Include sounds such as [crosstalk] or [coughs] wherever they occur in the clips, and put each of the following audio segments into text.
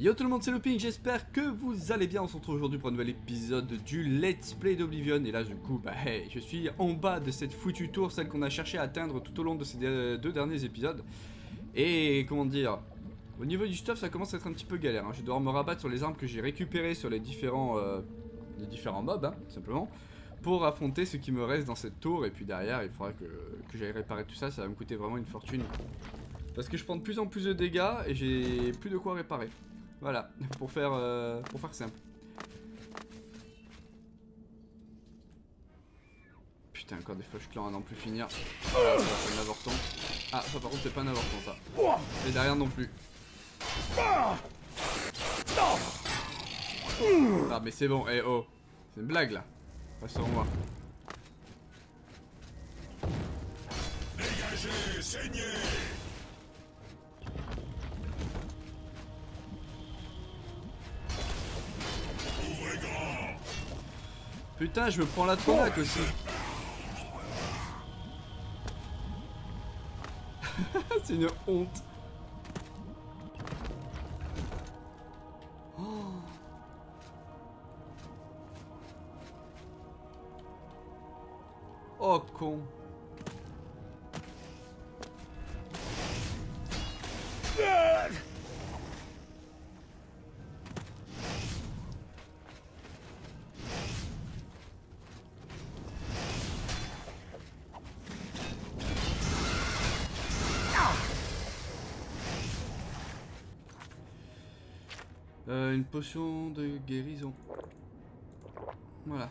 Yo tout le monde c'est Looping, j'espère que vous allez bien, on se retrouve aujourd'hui pour un nouvel épisode du Let's Play d'Oblivion. Et là du coup, bah je suis en bas de cette foutue tour, celle qu'on a cherché à atteindre tout au long de ces deux derniers épisodes. Et comment dire, au niveau du stuff ça commence à être un petit peu galère, hein. je vais devoir me rabattre sur les armes que j'ai récupérées sur les différents, euh, les différents mobs, hein, simplement Pour affronter ce qui me reste dans cette tour, et puis derrière il faudra que, que j'aille réparer tout ça, ça va me coûter vraiment une fortune. Parce que je prends de plus en plus de dégâts et j'ai plus de quoi réparer. Voilà, pour faire, euh, pour faire simple. Putain, encore des flush clans à n'en plus finir. C'est un avorton. Ah, ça par contre c'est pas un avorton ça. Et derrière non plus. Ah mais c'est bon, eh oh. C'est une blague là. Pas sur moi. Dégagez, saignez Putain, je me prends la tonaque aussi. [laughs] C'est une honte. Oh, oh con. Euh, une potion de guérison. Voilà.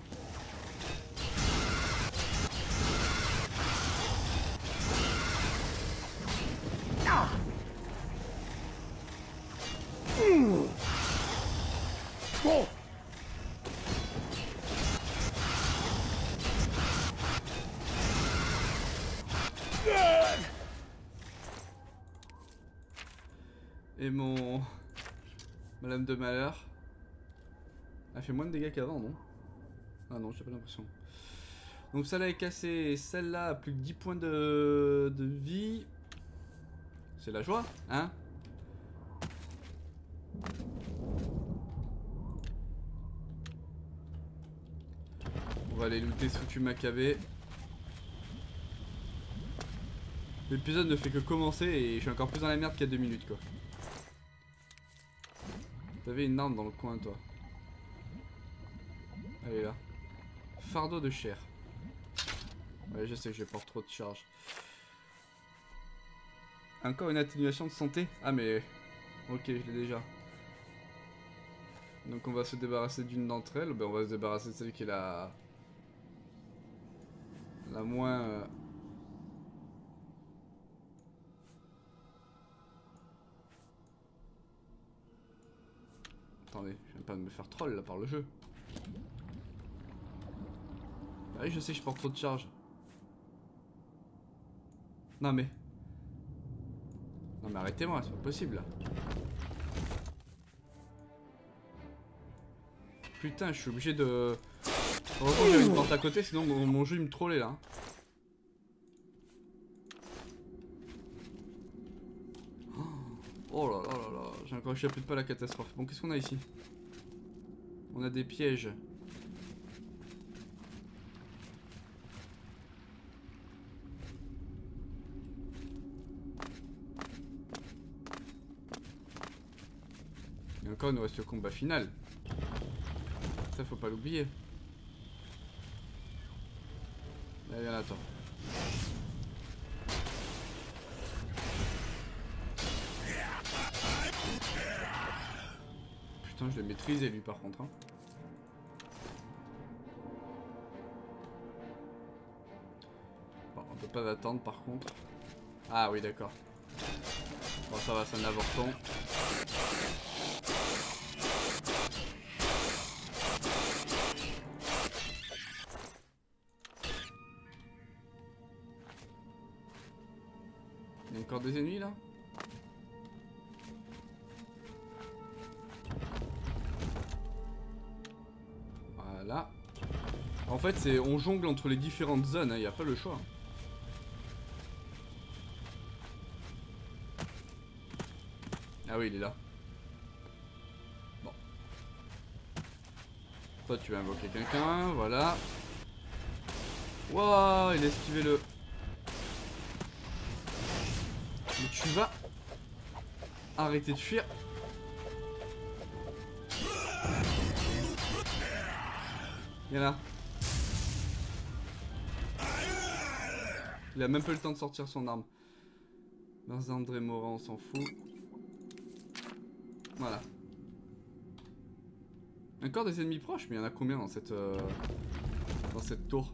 De Malheur. Elle fait moins de dégâts qu'avant, non? Ah non, j'ai pas l'impression. Donc celle-là est cassée, celle-là a plus que 10 points de, de vie. C'est la joie, hein? On va aller looter ce foutu. L'épisode ne fait que commencer et je suis encore plus dans la merde qu'il y a 2 minutes quoi. T'avais une arme dans le coin, toi. Elle est là. Fardeau de chair. Ouais, je sais que je porte trop de charge. Encore une atténuation de santé? Ah, mais... Ok, je l'ai déjà. Donc on va se débarrasser d'une d'entre elles. Ben, on va se débarrasser de celle qui est la... La moins... Attendez, je viens pas de me faire troll là par le jeu. Bah oui, je sais, je porte trop de charge. Non mais... Non mais arrêtez-moi, c'est pas possible là. Putain, je suis obligé de... Heureusement j'ai une porte à côté, sinon mon, jeu il me trollait là. Là là échappé de pas la catastrophe. Bon, qu'est-ce qu'on a ici? On a des pièges. Et encore, il nous reste le combat final. Ça, faut pas l'oublier. Attends. Putain, je l'ai maîtrisé lui par contre. Hein. Bon, on peut pas attendre par contre. Ah oui, d'accord. Bon, ça va, c'est un avorton. fait, c'est on jongle entre les différentes zones, hein, il n'y a pas le choix. Ah oui, il est là. Bon. Toi, tu vas invoquer quelqu'un, voilà. Wouah, il a esquivé le... Mais tu vas... Arrêter de fuir. Il y a. Il a même pas le temps de sortir son arme. André Morin, on s'en fout. Voilà. Encore des ennemis proches, mais il y en a combien dans cette, euh, dans cette tour?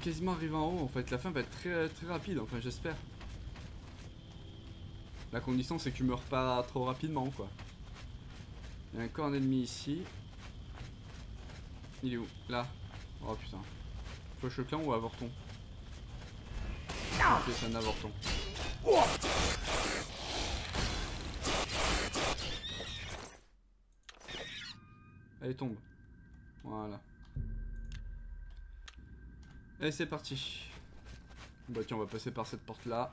Quasiment arrivé en haut en fait. La fin va être très, très rapide, enfin j'espère. La condition c'est que tu meurs pas trop rapidement quoi. Il y a encore un ennemi ici. Il est où? Là. Oh putain. Fauche clan ou avorton? Ok, c'est un avorton. Allez, tombe. Voilà. Et c'est parti. Bah on va passer par cette porte là.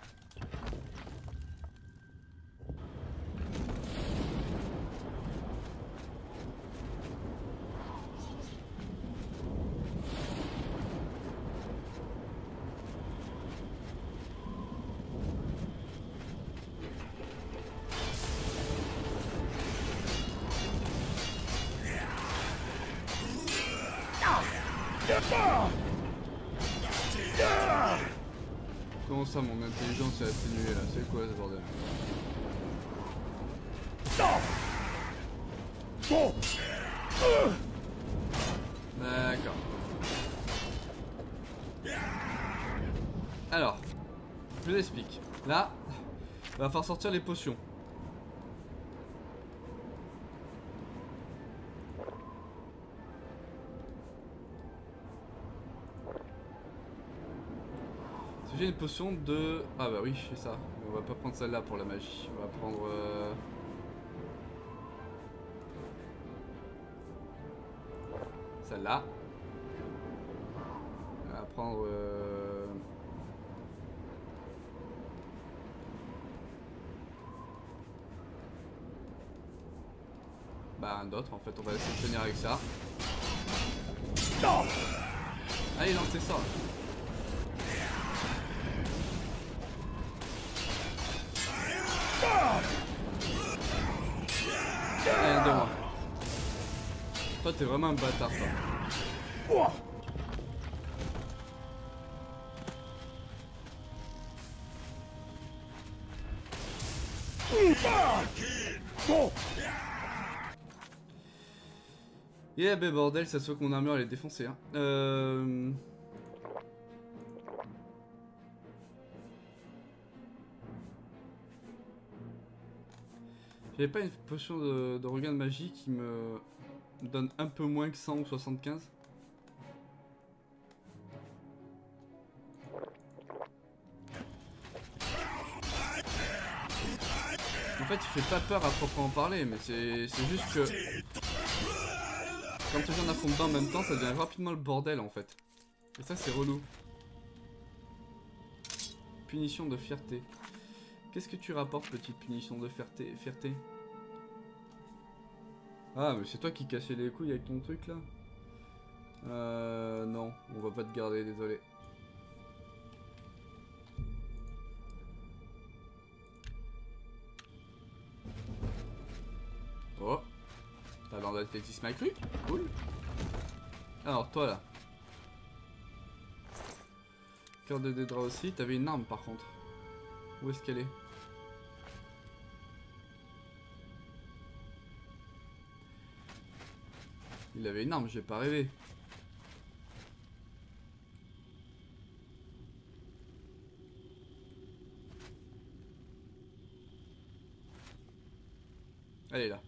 Comment ça mon intelligence est atténuée là C'est quoi ce bordel D'accord. Alors, je vous explique. Là, il va falloir sortir les potions. J'ai une potion de... Ah bah oui, c'est ça. on va pas prendre celle-là pour la magie. On va prendre... Euh... Celle-là. On va prendre... Euh... Bah un d'autre en fait, on va essayer de tenir avec ça. Allez, lancez ça. T'es vraiment un bâtard, toi. Yeah, ben bordel, ça se voit que mon armure elle est défoncée. Hein. Euh... J'avais pas une potion de, regain de magie qui me donne un peu moins que 100 ou 75 En fait, il fait pas peur à proprement parler, mais c'est juste que... Quand tu viens d'affronter en même temps, ça devient rapidement le bordel, en fait. Et ça, c'est relou. Punition de fierté. Qu'est-ce que tu rapportes, petite punition de fierté, fierté? Ah, mais c'est toi qui cassais les couilles avec ton truc là Euh, non, on va pas te garder, désolé. Oh Talent d'athlétisme accru Cool Alors, toi là. Cœur de Dédra aussi, t'avais une arme par contre. Où est-ce qu'elle est, Il avait une arme, j'ai pas rêvé. Allez là.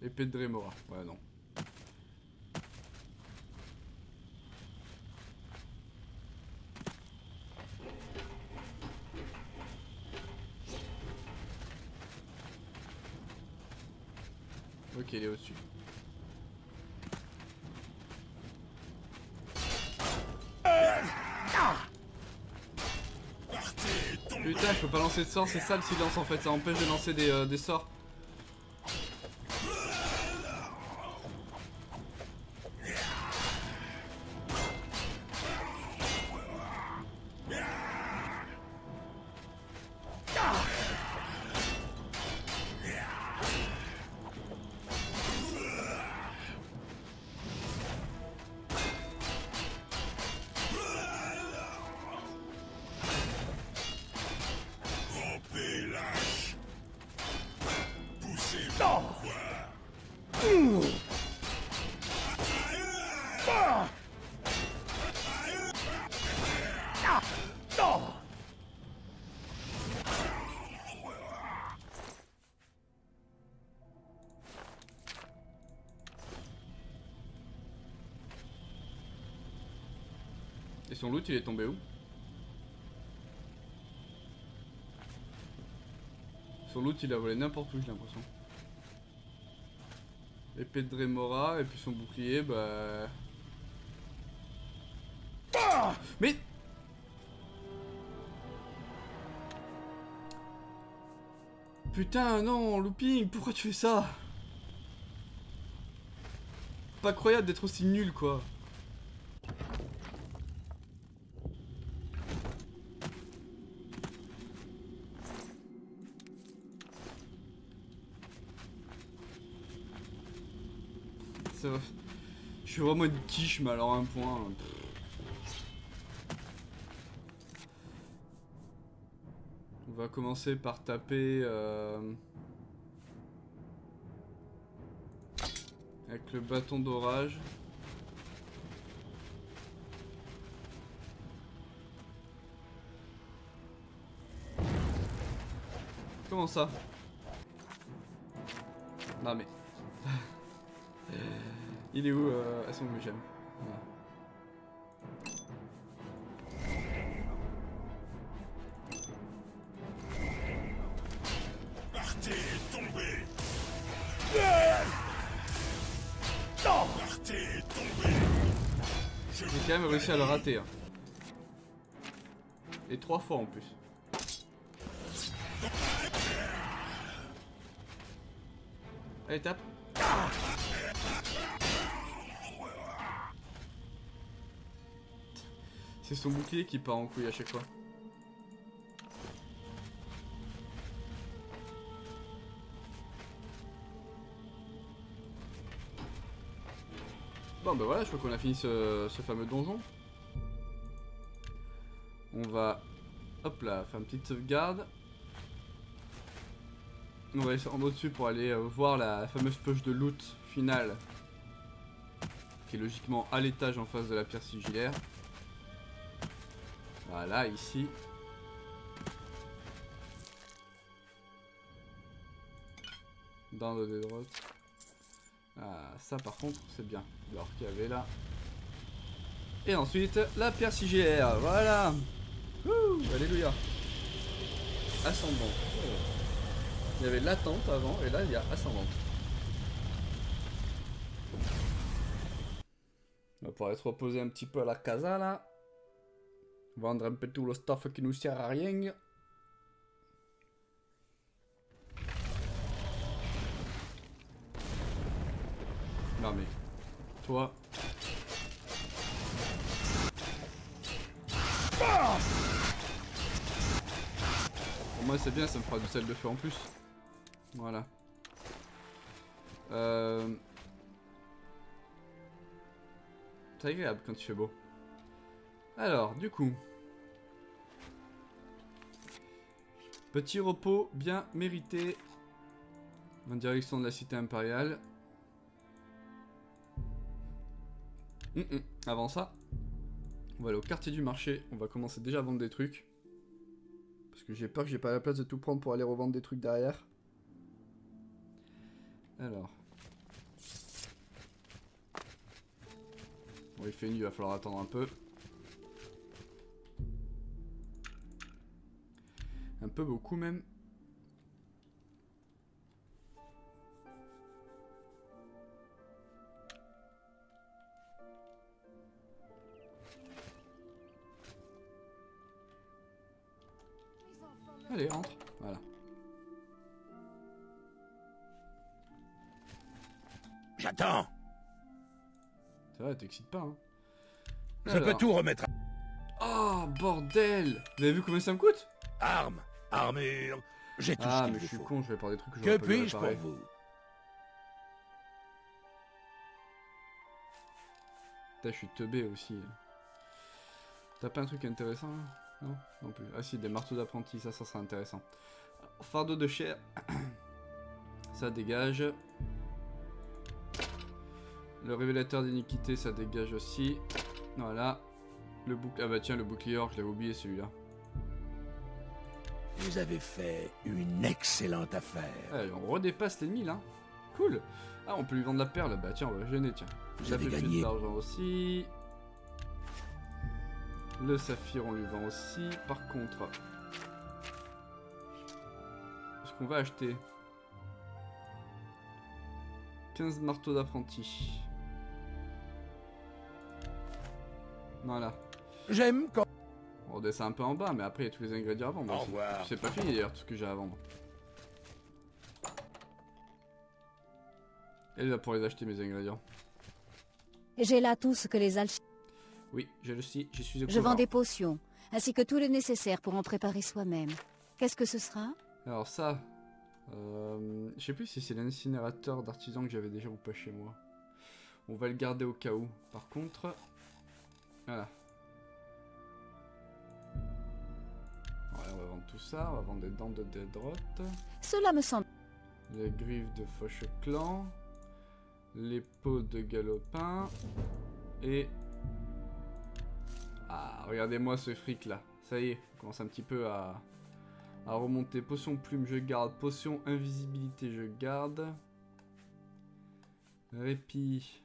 Épée de Dremora. Ouais, non. Ok, il est au-dessus. Putain, je peux pas lancer de sort, c'est ça le silence en fait, ça empêche de lancer des, euh, des sorts. Et son loot il est tombé où Son loot il a volé n'importe où j'ai l'impression. Épée de Dremora et puis son bouclier bah... Mais Putain non looping pourquoi tu fais ça Pas croyable d'être aussi nul quoi Ça va. Je suis vraiment une quiche mais alors un point. pff. On va commencer par taper euh, avec le bâton d'orage. Comment ça? Non mais... [laughs] Il est où euh, à son j'aime. Voilà. Partez est tombé Partez est tombé J'ai quand même réussi à le rater. hein. Et trois fois en plus. Allez, tape. C'est son bouclier qui part en couille à chaque fois. Bon bah voilà, je crois qu'on a fini ce, fameux donjon. On va, hop là, faire une petite sauvegarde. On va aller en au-dessus pour aller euh, voir la fameuse poche de loot finale. Qui est logiquement à l'étage en face de la pierre sigillaire. Voilà, ici. Dans le dédrote. Ah, ça par contre, c'est bien. Alors qu'il y avait là. Et ensuite, la pierre sigillaire. Voilà. Alléluia. Ascendant. Il y avait l'attente avant, et là, il y a ascendante. On va pouvoir se reposer un petit peu à la casa, là. Vendre un peu tout le stuff qui nous sert à rien. Non mais... Toi... Pour moi c'est bien, ça me fera du sel de feu en plus. Voilà. Euh... C'est agréable quand il fait beau. Alors, du coup... Petit repos bien mérité en direction de la cité impériale. Hum, hum. Avant ça, on va aller au quartier du marché. On va commencer déjà à vendre des trucs. Parce que j'ai peur que j'ai pas la place de tout prendre pour aller revendre des trucs derrière. Alors. Bon, il fait nuit, il va falloir attendre un peu. Un peu beaucoup même. Allez, entre. Voilà. J'attends. Ça va, t'excites pas, hein. Je Alors. peux tout remettre. Oh, bordel Vous avez vu combien ça me coûte? Armes, armure. J'ai tout Ah, ce mais je suis faut. con, je vais par des trucs que Que puis-je pour vous Putain, je suis teubé aussi. T'as pas un truc intéressant là Non Non plus. Ah si, des marteaux d'apprenti, ça, ça serait intéressant. Fardeau de chair. [coughs] ça dégage. Le révélateur d'iniquité, ça dégage aussi. Voilà. Le bouc... Ah bah tiens, le bouclier or, je l'avais oublié celui-là. Vous avez fait une excellente affaire. Ouais, on redépasse les 1000, hein. Cool. Ah, on peut lui vendre la perle. Bah tiens, on va gêner, tiens. Vous avez gagné. d'argent aussi. Le saphir, on lui vend aussi. Par contre, est-ce qu'on va acheter 15 marteaux d'apprenti. Voilà. J'aime quand. On redescend un peu en bas, mais après il y a tous les ingrédients à vendre. Au revoir. C'est pas fini d'ailleurs tout ce que j'ai à vendre. Elle va pour les acheter mes ingrédients. J'ai là tout ce que les alchimistes... Oui, je le suis, je suis au Je vends des potions, ainsi que tout le nécessaire pour en préparer soi-même. Qu'est-ce que ce sera? Alors ça, euh, je sais plus si c'est l'incinérateur d'artisan que j'avais déjà ou pas chez moi. On va le garder au cas où. Par contre, voilà. Tout ça, on va vendre des dents de dédrotte, Cela me semble... les griffes de fauche clan, les peaux de galopin, et... Ah, regardez-moi ce fric là. Ça y est, on commence un petit peu à, à remonter. Potion plume, je garde. Potion invisibilité, je garde. Répit.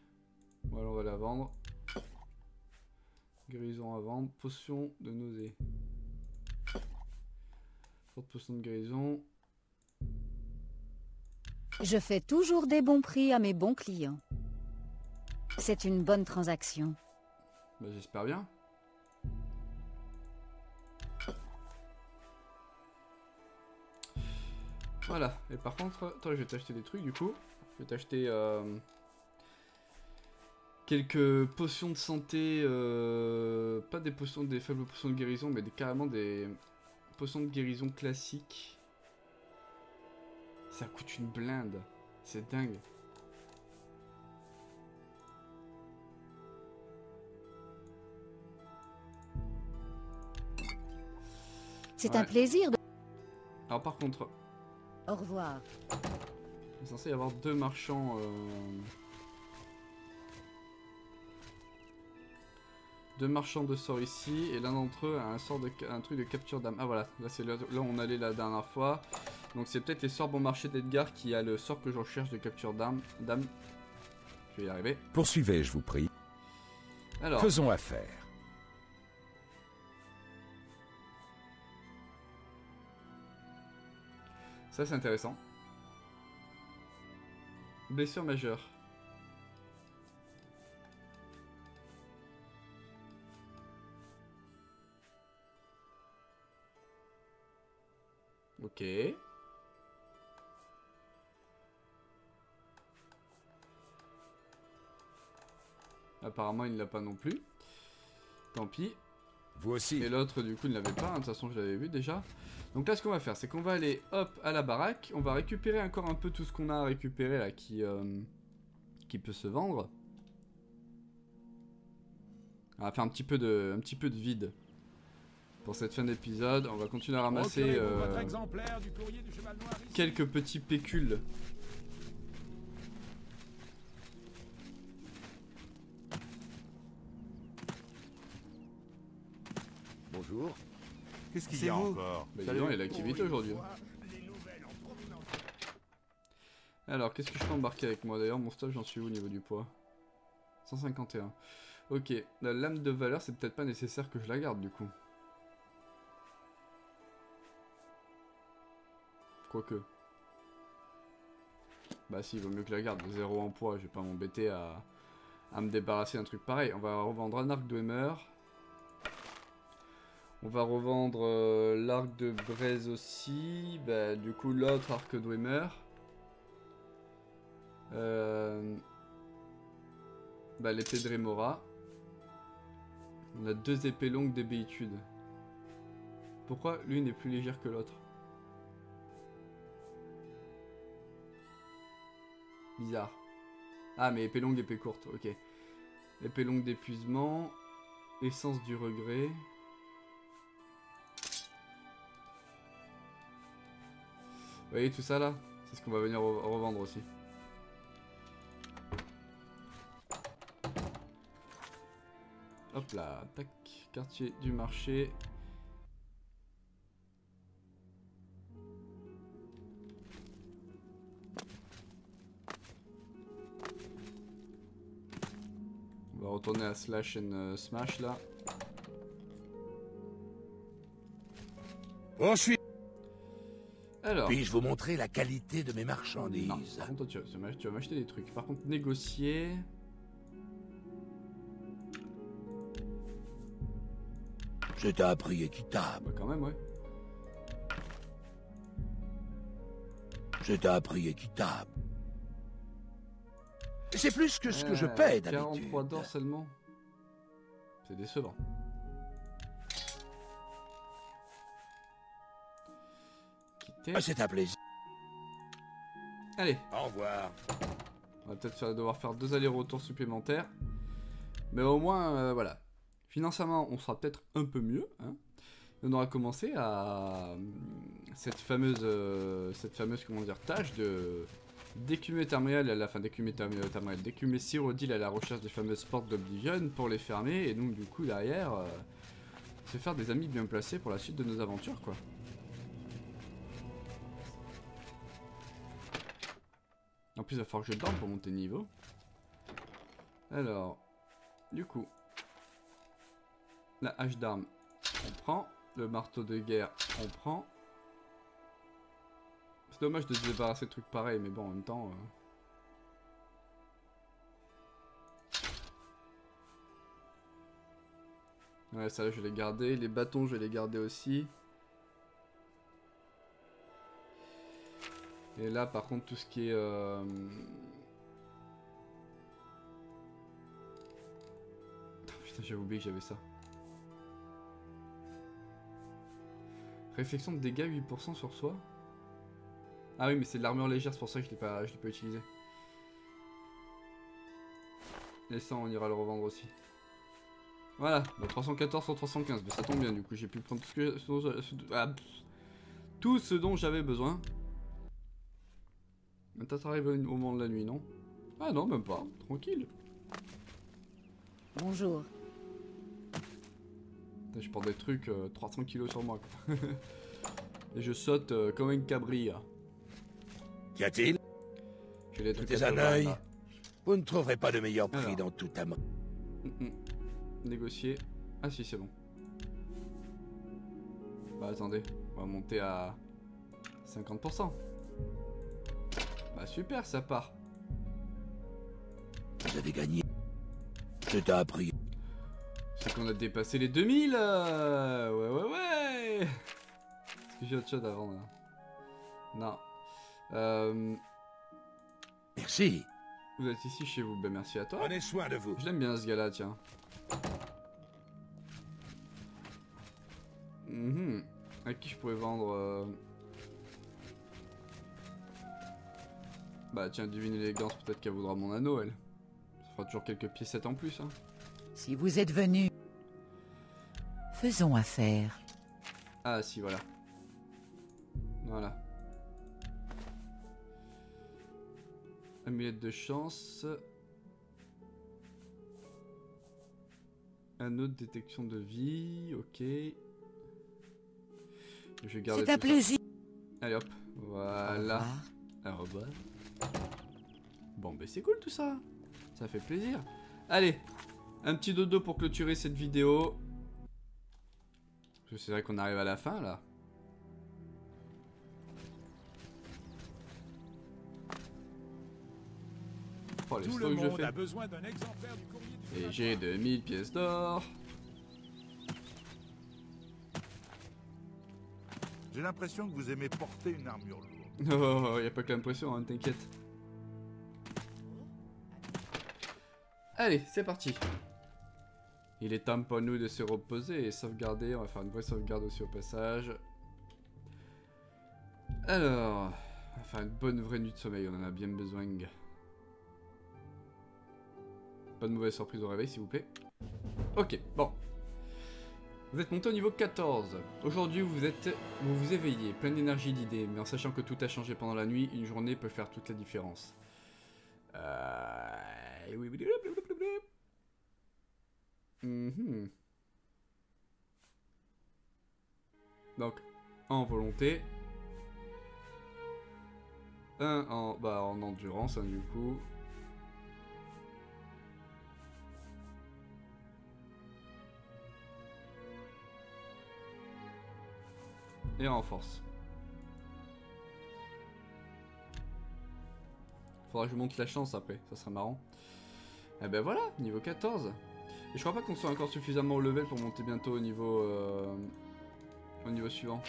Voilà, on va la vendre. Guérison à vendre. Potion de nausée. Forte potion de guérison. Je fais toujours des bons prix à mes bons clients. C'est une bonne transaction. Bah, j'espère bien. Voilà, et par contre, je vais t'acheter des trucs du coup. Je vais t'acheter euh, quelques potions de santé, euh, pas des potions, des faibles potions de guérison, mais des, carrément des potions de guérison classiques. Ça coûte une blinde, c'est dingue. C'est Ouais. un plaisir de... Alors par contre, Au revoir. Il est censé y avoir deux marchands. euh, Deux marchands de sorts ici, et l'un d'entre eux a un sort de un truc de capture d'âme. Ah voilà, là c'est là, là où on allait la dernière fois. Donc c'est peut-être les sorts bon marché d'Edgar qui a le sort que je recherche de capture d'âme. d'âme. Je vais y arriver. Poursuivez, je vous prie? Alors, Faisons affaire. ça c'est intéressant. Blessure majeure. Ok. Apparemment il ne l'a pas non plus. Tant pis. Vous aussi. Et l'autre, du coup, ne l'avait pas. hein, De toute façon, je l'avais vu déjà. Donc là, ce qu'on va faire, c'est qu'on va aller, hop, à la baraque. On va récupérer encore un peu tout ce qu'on a à récupérer, là, qui, euh, qui peut se vendre. On va faire un petit peu de, un petit peu de vide. Pour cette fin d'épisode, on va continuer à ramasser euh, votre exemplaire du courrier du cheval noir ici. quelques petits pécules. Bonjour. Qu'est-ce qu'il C'est y a vous encore Bah, dis donc, il y a l'activité aujourd'hui. Provenance. Alors, qu'est-ce que je peux embarquer avec moi? D'ailleurs, mon stuff, j'en suis où au niveau du poids? 151. Ok, la lame de valeur, c'est peut-être pas nécessaire que je la garde du coup. Quoique. Bah si, il vaut mieux que je la garde. Zéro en poids, je vais pas m'embêter à, à me débarrasser d'un truc pareil. On va revendre un arc Dwemer. On va revendre euh, l'arc de Braise aussi. Bah, du coup, l'autre arc Dwemer. Euh... Bah, l'épée de Remora. On a deux épées longues d'ébéitude. Pourquoi l'une est plus légère que l'autre? Bizarre. Ah, mais épée longue, épée courte, ok. Épée longue d'épuisement. Essence du regret. Vous voyez tout ça là? C'est ce qu'on va venir re- revendre aussi. Hop là, tac, quartier du marché. Retourner à Slash and euh, Smash là. Ensuite, Alors. puis-je vous montrer la qualité de mes Non, marchandises par contre, tu vas, m'acheter des trucs. Par contre, négocier. C'est un prix équitable. Bah, quand même, ouais. C'est un prix équitable. C'est plus que ce que je Euh, paie 43 d'or d'habitude. seulement. C'est décevant. Ah, C'est un plaisir. Allez, Au revoir. on va peut-être devoir faire deux allers-retours supplémentaires. Mais au moins, euh, voilà. Financièrement, on sera peut-être un peu mieux. hein. On aura commencé à hum, cette fameuse, euh, cette fameuse comment dire, tâche de d'écumer Terminal à la fin d'écumer Terminal, Terminal, d'écumer Cyrodiil à la recherche des fameuses portes d'Oblivion pour les fermer et donc du coup derrière euh, se faire des amis bien placés pour la suite de nos aventures quoi. En plus, il va falloir que je dorme pour monter niveau. Alors, du coup, la hache d'arme, on prend. Le marteau de guerre, on prend. C'est dommage de se débarrasser de trucs pareils, mais bon, en même temps... euh. Ouais, ça je vais les garder. Les bâtons, je vais les garder aussi. Et là, par contre, tout ce qui est... euh, [laughs] Putain, j'avais oublié que j'avais ça. Réflexion de dégâts 8% sur soi Ah oui, mais c'est de l'armure légère, c'est pour ça que je l'ai pas, je l'ai pas utilisé. Et ça, on ira le revendre aussi. Voilà, bah, 314 sur 315, mais ça tombe bien, du coup, j'ai pu prendre tout ce que... ce ah, tout ce dont j'avais besoin. T'as arrivé au moment de la nuit, non? Ah non, même pas, tranquille. Bonjour. Je porte des trucs euh, 300 kilos sur moi, quoi. [laughs] Et je saute euh, comme une cabria. Qu'y a-t-il les trucs Jetez un œil. là. Vous ne trouverez pas de meilleur prix Alors. dans tout Am. Mm, mm. Négocier. Ah si, c'est bon. Bah attendez, on va monter à 50%. Bah super, ça part. Vous avez gagné. C'est un prix. C'est qu'on a dépassé les 2000 euh, Ouais, ouais, ouais Est-ce que j'ai autre chose à vendre là Non. Euh, Merci. vous êtes ici chez vous, ben merci à toi. Prenez soin de vous. Je l'aime bien ce gars-là, tiens. Mhm. À qui je pourrais vendre euh, Bah tiens, Divine Élégance, peut-être qu'elle voudra mon anneau, elle. Ça fera toujours quelques piécettes en plus, hein. Si vous êtes venu, faisons affaire. Ah si, voilà. Voilà. Amulette de chance. Anneau de détection de vie, ok. Je vais garder C'est un ça. plaisir. Allez hop, Au voilà. revoir. Au revoir. Bon, ben c'est cool tout ça. Ça fait plaisir. Allez, un petit dodo pour clôturer cette vidéo. Parce que c'est vrai qu'on arrive à la fin là. Oh, les Tout stocks le que je monde fais. a besoin d'un exemplaire du courrier du Et j'ai 2000 pièces d'or. J'ai l'impression que vous aimez porter une armure lourde. [laughs] Oh, y a pas que l'impression, hein, t'inquiète. Allez, c'est parti. Il est temps pour nous de se reposer et sauvegarder. On va faire une vraie sauvegarde aussi au passage. Alors, on va faire une bonne vraie nuit de sommeil, on en a bien besoin. Pas de mauvaise surprise au réveil, s'il vous plaît. Ok, bon. Vous êtes monté au niveau 14. Aujourd'hui, vous êtes, vous vous éveillez, plein d'énergie, d'idées, mais en sachant que tout a changé pendant la nuit, une journée peut faire toute la différence. Euh... Mhm. Donc, en volonté. Un en, bah, en endurance, hein, du coup. Et en force. Faudra que je monte la chance après, ça sera marrant. Et ben voilà, niveau 14. Et je crois pas qu'on soit encore suffisamment au level pour monter bientôt au niveau... Euh, au niveau suivant.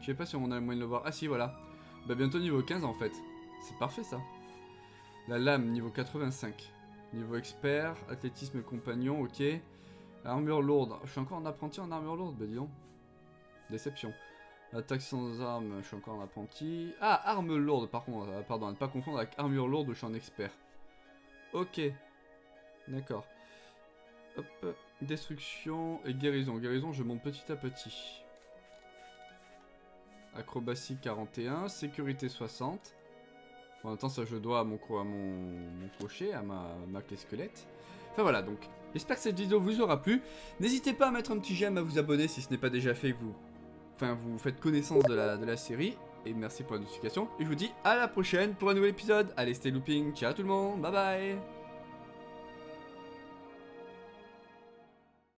Je sais pas si on a le moyen de le voir. Ah si, voilà. Bah bientôt niveau 15 en fait. C'est parfait ça. La lame, niveau 85. Niveau expert, athlétisme compagnon, ok. Armure lourde. Je suis encore en apprenti en armure lourde, bah dis donc. Déception. Attaque sans arme, je suis encore en apprenti. Ah, arme lourde, par contre, euh, pardon, à ne pas confondre avec armure lourde je suis en expert. Ok. D'accord. Hop. Destruction et guérison. Guérison, je monte petit à petit. Acrobatie 41, sécurité 60. En même ça je dois à mon, à mon, crochet, à ma, ma clé squelette. Enfin voilà, donc j'espère que cette vidéo vous aura plu. N'hésitez pas à mettre un petit j'aime, à vous abonner si ce n'est pas déjà fait, vous, enfin, vous faites connaissance de la, de la série. Et merci pour la notification. Et je vous dis à la prochaine pour un nouvel épisode. Allez, stay looping. Ciao tout le monde. Bye bye.